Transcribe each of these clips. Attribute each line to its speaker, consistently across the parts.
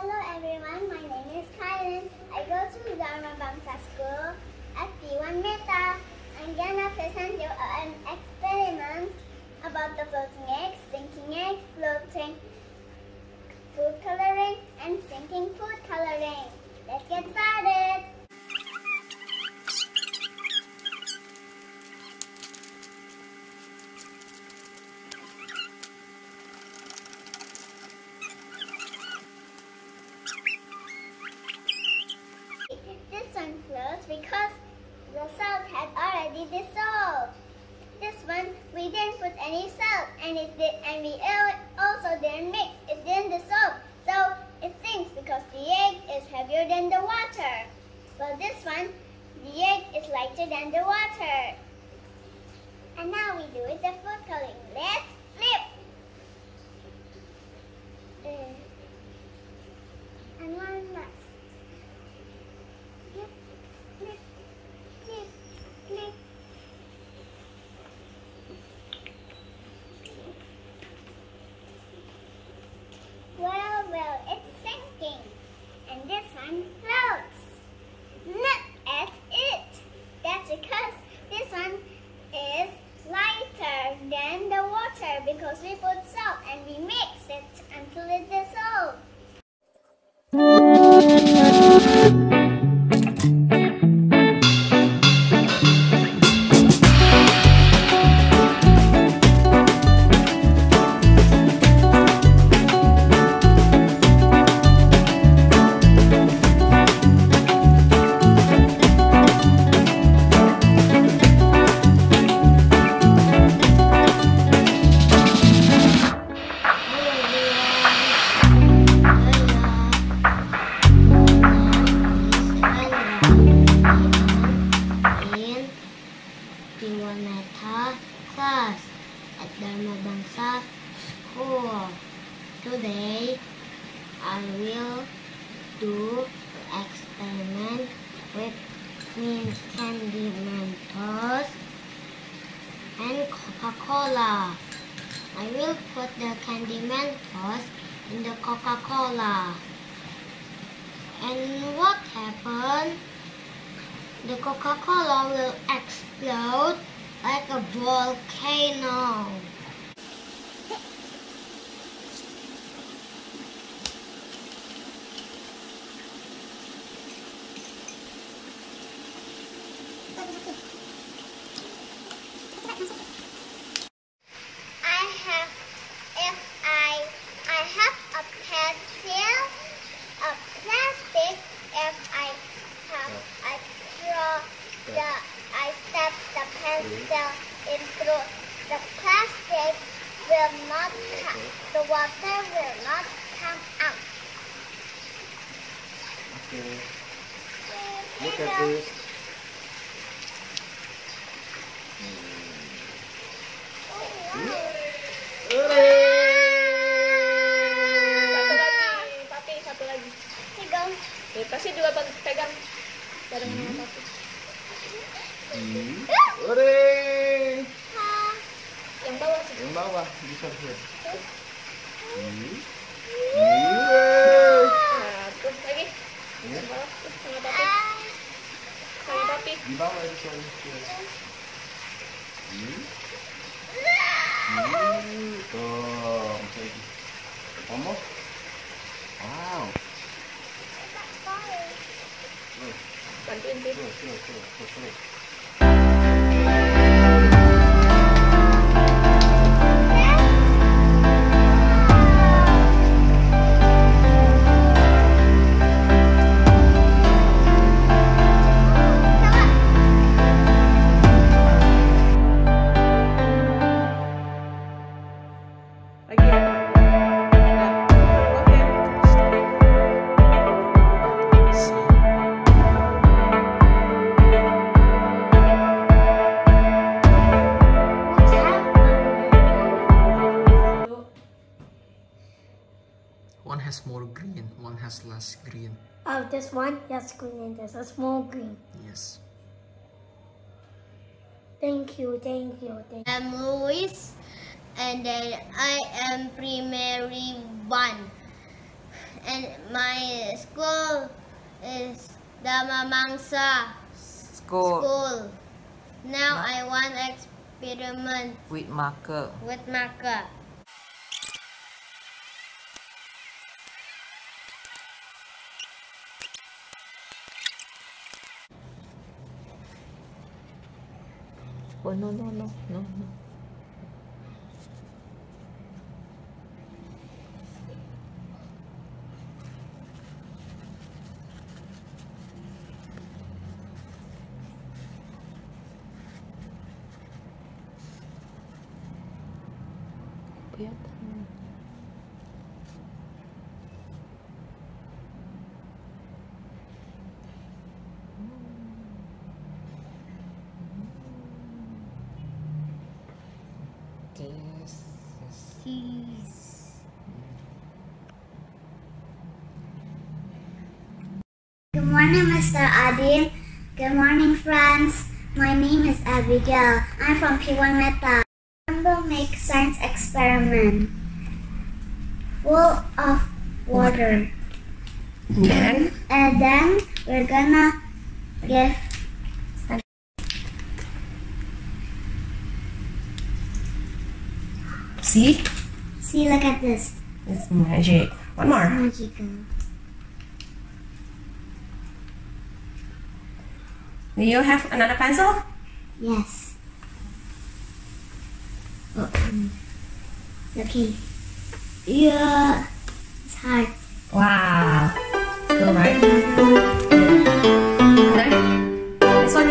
Speaker 1: Hello everyone, my name is Kylan. I go to Dharma Bangsa School at P1 Meta. I'm gonna present you an experiment about the floating egg, sinking egg, floating food coloring, and sinking food coloring. Let's get started! Floats because the salt had already dissolved. This one we didn't put any salt and it did, and we also didn't mix. It didn't dissolve. So it sinks because the egg is heavier than the water. Well this one, the egg is lighter than the water. And now we do it the food coloring. Let's at
Speaker 2: Dharma Bangsa School. Today, I will do experiment with mint candy Mentos and Coca-Cola. I will put the candy Mentos in the Coca-Cola. And what happened? The Coca-Cola will explode like a volcano.
Speaker 3: Okay. Look at this. Hmm. Hmm.
Speaker 4: Yang bawah.
Speaker 3: Yang bawah bisa bisa. Hmm. Ya. Di bawah itu sorry. Hmm. Hmm. Tuh, macam itu. Kamu? Wow.
Speaker 4: Bantuin
Speaker 5: sih. Terus,
Speaker 2: terus, terus, terus. Yes, green, and there's a small green.
Speaker 5: Yes.
Speaker 2: Thank you, thank you, thank you.
Speaker 6: I'm Louis, and then I am primary one.
Speaker 2: and my school is Dharma Bangsa
Speaker 6: School.
Speaker 2: School. Now I want experiment
Speaker 6: With marker.
Speaker 2: with marker.
Speaker 6: Oh no no no no no.
Speaker 1: Morning, Mr. Adin. Good morning, friends. My name is Abigail. I'm from P1 Meta. I'm going to make science experiment full of water.
Speaker 7: Then,
Speaker 1: And then we're gonna give
Speaker 7: see,
Speaker 1: see look at this
Speaker 7: it's magic. One more.
Speaker 1: magical.
Speaker 7: Do you have another pencil?
Speaker 1: Yes. Oh, mm. okay. Yeah, it's hard.
Speaker 7: Wow. Still right? This one.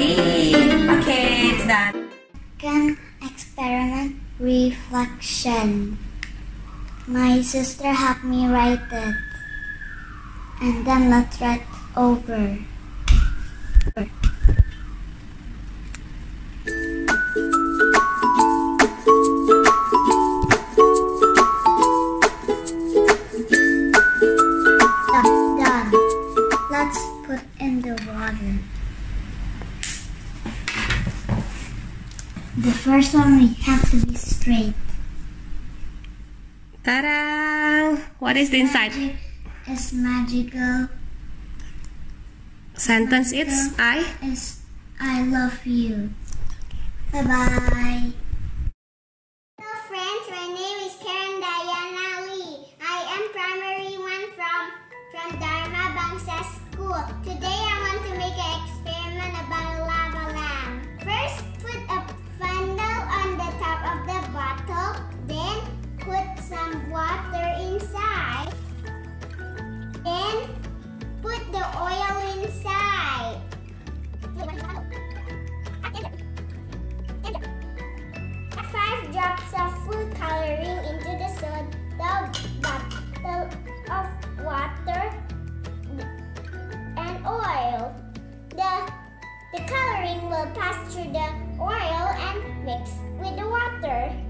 Speaker 7: See? Okay, it's done.
Speaker 1: Can experiment reflection. My sister helped me write it. And then let's write over. Done. Done. Let's put in the water. The first one we have to be straight.
Speaker 7: Ta-da! What is the inside?
Speaker 1: Magic is magical.
Speaker 7: Sentence it's I.
Speaker 1: Is I love you. Bye bye. Hello friends, my name is Karen Diana Lee. I am primary one from from Dharma Bangsa School. Today I want to make an experiment about a lava lamp. First, put a funnel on the top of the bottle. Then put some water the oil inside. Five drops of food coloring into the soda bottle of water and oil. The, the coloring will pass through the oil and mix with the water.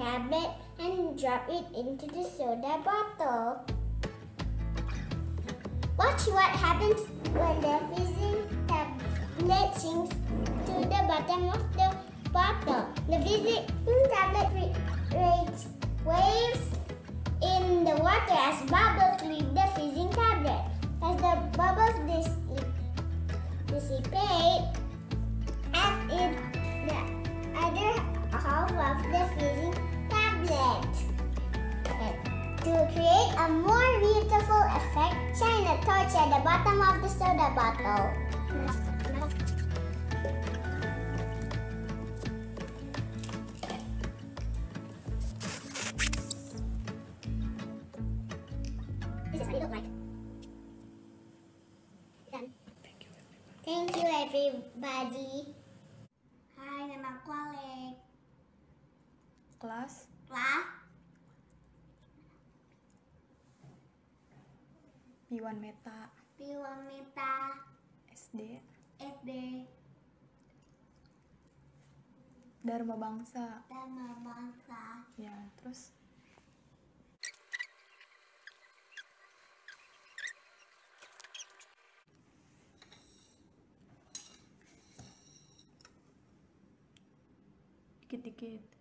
Speaker 1: Tablet and drop it into the soda bottle. Watch what happens when the fizzing tablet sinks to the bottom of the bottle. The fizzing tablet creates waves in the water as bubbles leave the fizzing tablet. As the bubbles dis- dissipate, add in the other half of the fizzing tablet. To create a more beautiful effect, shine a torch at the bottom of the soda bottle. This is what it look like. Done. Thank you, everybody. Hai, nama aku Alek.
Speaker 4: Kelas
Speaker 1: Kelas
Speaker 4: Piwan Meta.
Speaker 1: Piwan Meta.
Speaker 4: SD.
Speaker 1: SD.
Speaker 4: Dharma Bangsa.
Speaker 1: Dharma Bangsa.
Speaker 4: Ya, terus
Speaker 8: dikit-dikit.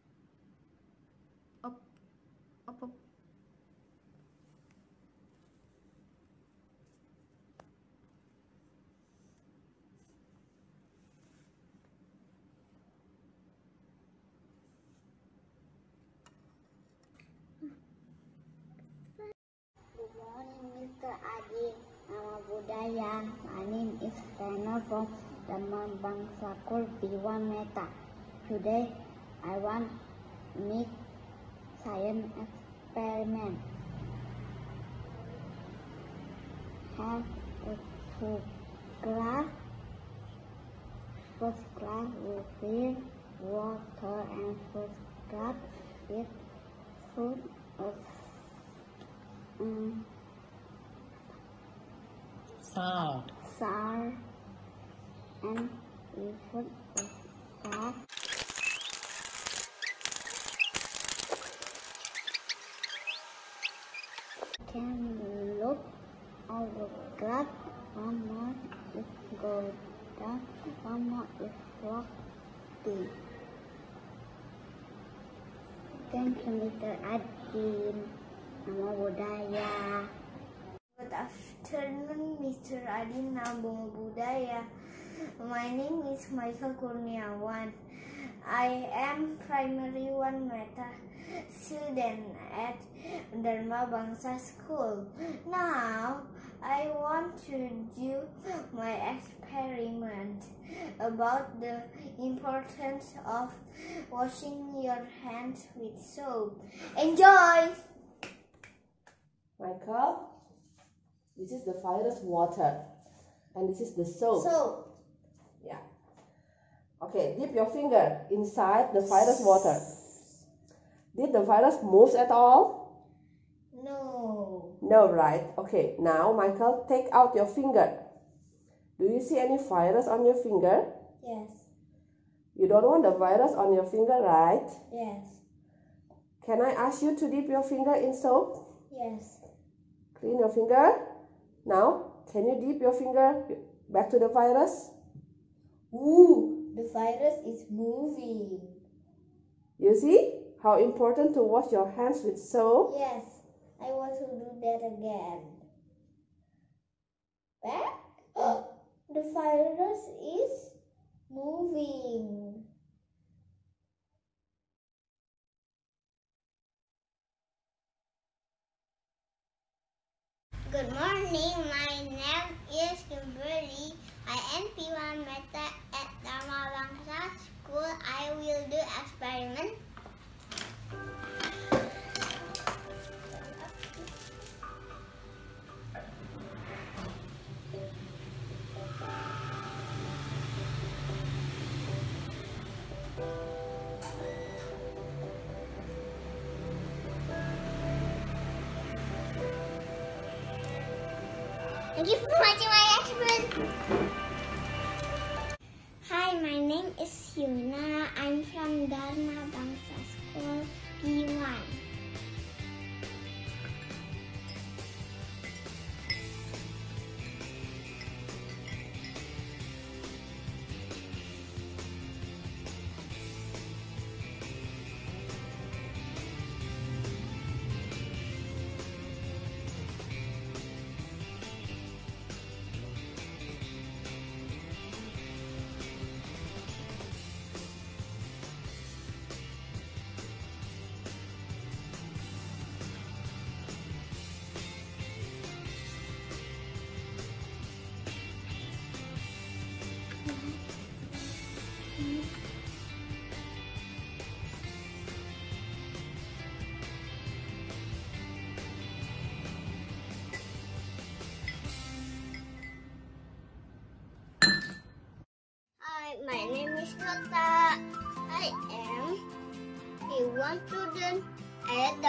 Speaker 9: Budaya. My name is Rena from Taman Bangsa School B1 Meta. Today, I want make science experiment. Have a two glass. First glass will fill water and first glass with food of um,
Speaker 6: Sound.
Speaker 9: sour and of that can look over glass one more is gold down one more thank you Mr. Adin nama budaya
Speaker 1: Good afternoon, Mr. Adin Nambung Budaya. My name is Michael Kurniawan. I am primary one meta student at Dharma Bangsa School. Now, I want to do my experiment about the importance of washing your hands with soap. Enjoy!
Speaker 4: Michael, this is the virus water, and this is the soap.
Speaker 1: Soap.
Speaker 4: Yeah. Okay, dip your finger inside the virus water. Did the virus move at all?
Speaker 1: No.
Speaker 4: No, right? Okay, now Michael, take out your finger. Do you see any virus on your finger?
Speaker 1: Yes.
Speaker 4: You don't want the virus on your finger, right?
Speaker 1: Yes.
Speaker 4: Can I ask you to dip your finger in soap?
Speaker 1: Yes.
Speaker 4: Clean your finger. Now, can you dip your finger back to the virus?
Speaker 1: Ooh, the virus is moving.
Speaker 4: You see how important to wash your hands with soap?
Speaker 1: Yes, I want to do that again. Back? the virus is moving.
Speaker 9: Good morning, my name is Kimberly. I am P1 Meta at Dharma Bangsa School. I will do experiment. Thank you.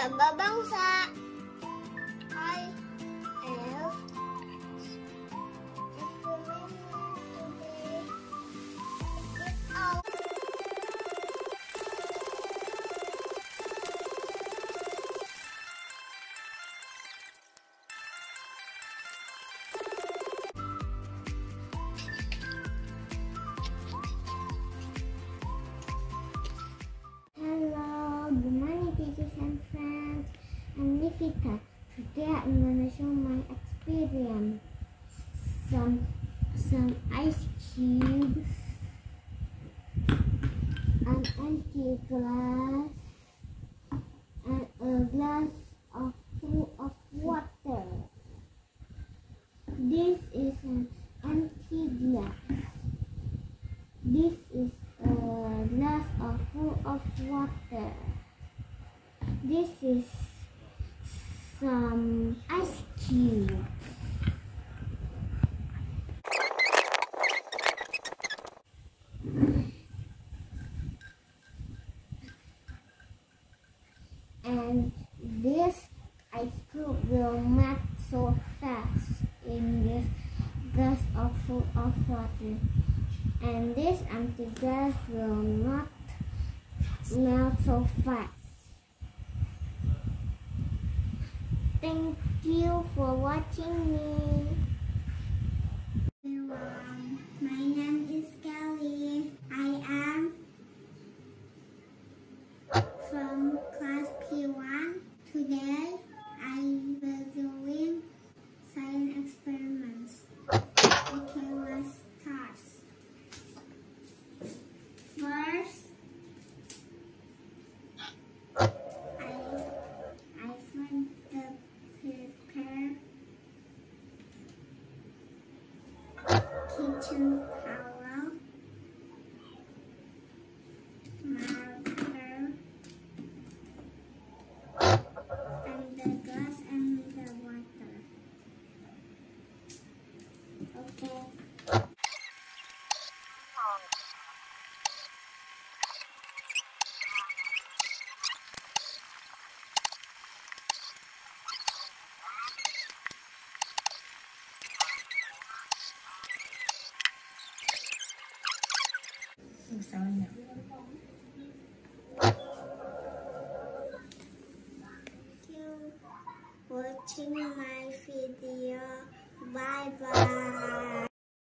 Speaker 9: At
Speaker 1: an empty glass, and a glass of full of water. This is an empty glass. This is a glass of full of water. This is some ice cubes. And this ice cube will melt so fast in this glass of full of water. And this empty glass will not melt so fast. Thank you for watching me. Okay.
Speaker 9: Susahnya.
Speaker 1: Thank you for watching my video. Bye bye.